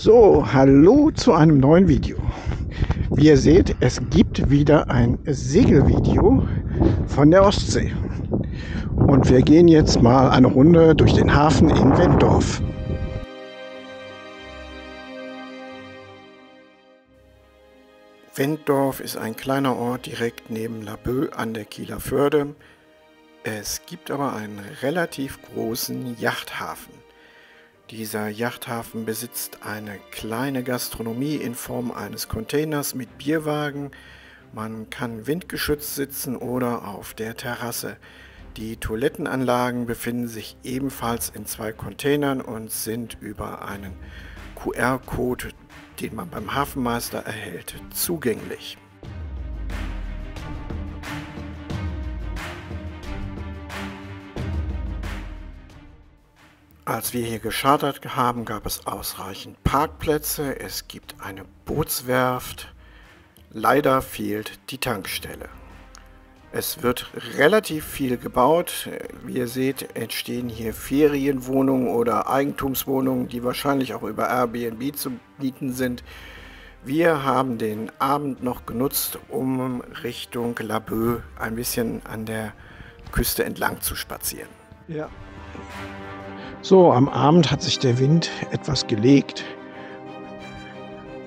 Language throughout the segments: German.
So, hallo zu einem neuen Video. Wie ihr seht, es gibt wieder ein Segelvideo von der Ostsee. Und wir gehen jetzt mal eine Runde durch den Hafen in Wenddorf. Wenddorf ist ein kleiner Ort direkt neben Laboe an der Kieler Förde. Es gibt aber einen relativ großen Yachthafen. Dieser Yachthafen besitzt eine kleine Gastronomie in Form eines Containers mit Bierwagen. Man kann windgeschützt sitzen oder auf der Terrasse. Die Toilettenanlagen befinden sich ebenfalls in zwei Containern und sind über einen QR-Code, den man beim Hafenmeister erhält, zugänglich. Als wir hier geschartert haben, gab es ausreichend Parkplätze, es gibt eine Bootswerft, leider fehlt die Tankstelle. Es wird relativ viel gebaut. Wie ihr seht, entstehen hier Ferienwohnungen oder Eigentumswohnungen, die wahrscheinlich auch über Airbnb zu bieten sind. Wir haben den Abend noch genutzt, um Richtung Laboe ein bisschen an der Küste entlang zu spazieren. Ja. So, am Abend hat sich der Wind etwas gelegt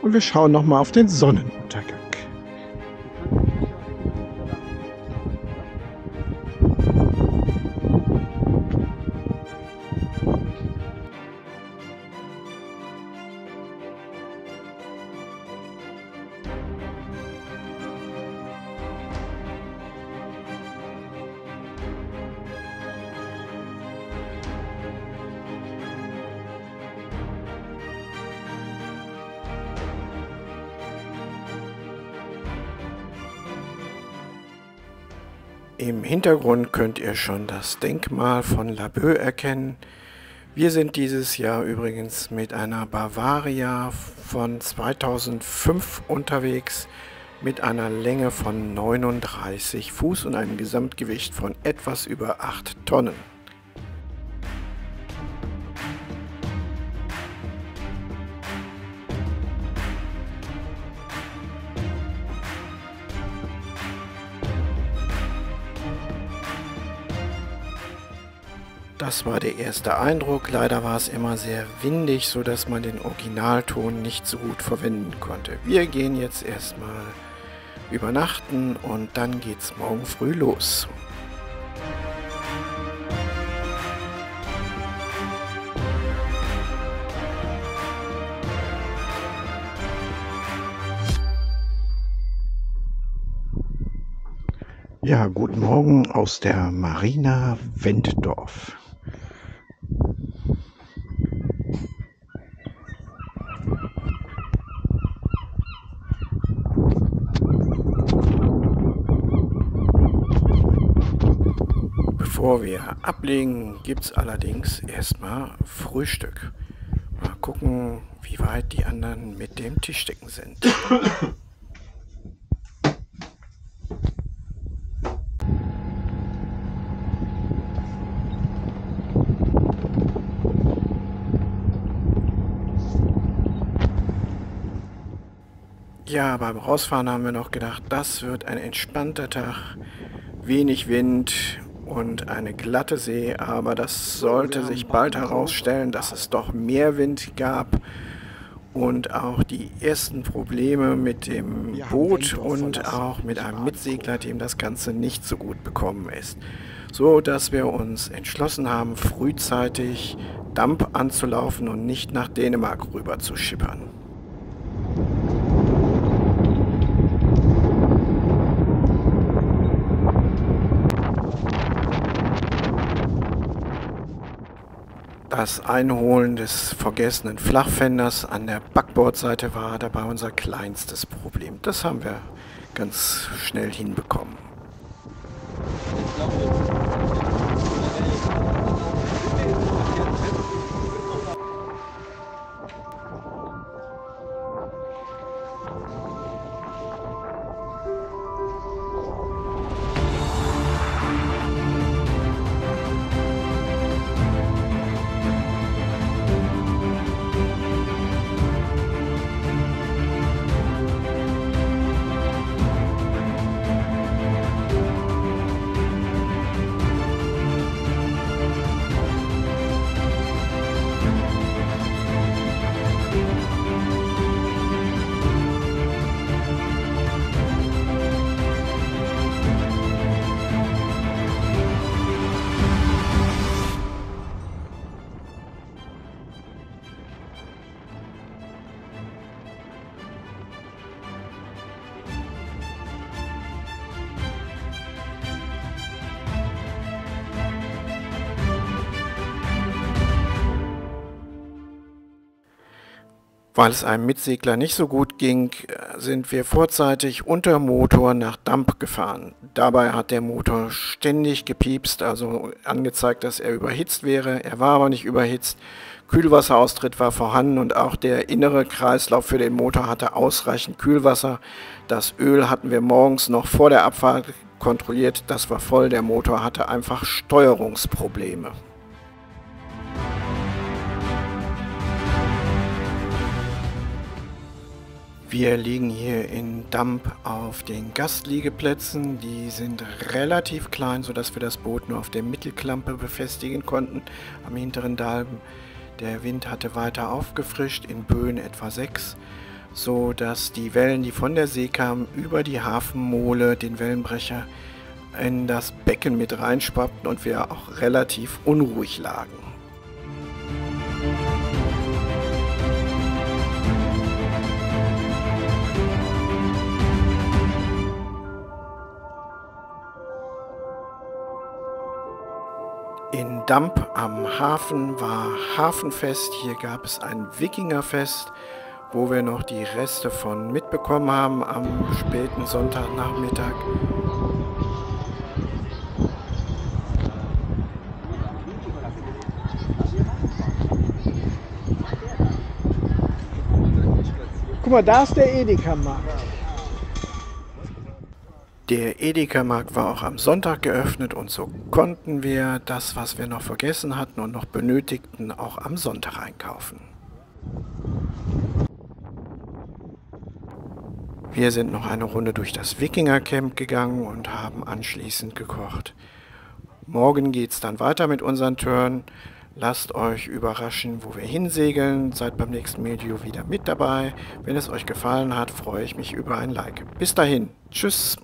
und wir schauen noch mal auf den Sonnenuntergang. Im Hintergrund könnt ihr schon das Denkmal von Laboe erkennen. Wir sind dieses Jahr übrigens mit einer Bavaria von 2005 unterwegs mit einer Länge von 39 Fuß und einem Gesamtgewicht von etwas über 8 Tonnen. Das war der erste Eindruck. Leider war es immer sehr windig, sodass man den Originalton nicht so gut verwenden konnte. Wir gehen jetzt erstmal übernachten und dann geht's morgen früh los. Ja, guten Morgen aus der Marina Wenddorf. Bevor wir ablegen, gibt es allerdings erstmal Frühstück. Mal gucken, wie weit die anderen mit dem Tischdecken sind. Ja, beim Rausfahren haben wir noch gedacht, das wird ein entspannter Tag. Wenig Wind, und eine glatte See, aber das sollte sich bald herausstellen, dass es doch mehr Wind gab und auch die ersten Probleme mit dem Boot und auch mit einem Mitsegler, dem das Ganze nicht so gut bekommen ist. So dass wir uns entschlossen haben, frühzeitig Damp anzulaufen und nicht nach Dänemark rüber zu schippern. Das Einholen des vergessenen Flachfenders an der Backbordseite war dabei unser kleinstes Problem. Das haben wir ganz schnell hinbekommen. Weil es einem Mitsegler nicht so gut ging, sind wir vorzeitig unter Motor nach Damp gefahren. Dabei hat der Motor ständig gepiepst, also angezeigt, dass er überhitzt wäre. Er war aber nicht überhitzt. Kühlwasseraustritt war vorhanden und auch der innere Kreislauf für den Motor hatte ausreichend Kühlwasser. Das Öl hatten wir morgens noch vor der Abfahrt kontrolliert, das war voll. Der Motor hatte einfach Steuerungsprobleme. Wir liegen hier in Damp auf den Gastliegeplätzen. Die sind relativ klein, sodass wir das Boot nur auf der Mittelklampe befestigen konnten am hinteren Dalben. Der Wind hatte weiter aufgefrischt, in Böen etwa 6, so dass die Wellen, die von der See kamen, über die Hafenmole, den Wellenbrecher, in das Becken mit reinschwappten und wir auch relativ unruhig lagen. In Damp am Hafen war Hafenfest. Hier gab es ein Wikingerfest, wo wir noch die Reste von mitbekommen haben am späten Sonntagnachmittag. Guck mal, da ist der Edeka-Markt. Der Edeka-Markt war auch am Sonntag geöffnet und so konnten wir das, was wir noch vergessen hatten und noch benötigten, auch am Sonntag einkaufen. Wir sind noch eine Runde durch das Wikinger-Camp gegangen und haben anschließend gekocht. Morgen geht es dann weiter mit unseren Touren. Lasst euch überraschen, wo wir hinsegeln. Seid beim nächsten Video wieder mit dabei. Wenn es euch gefallen hat, freue ich mich über ein Like. Bis dahin. Tschüss.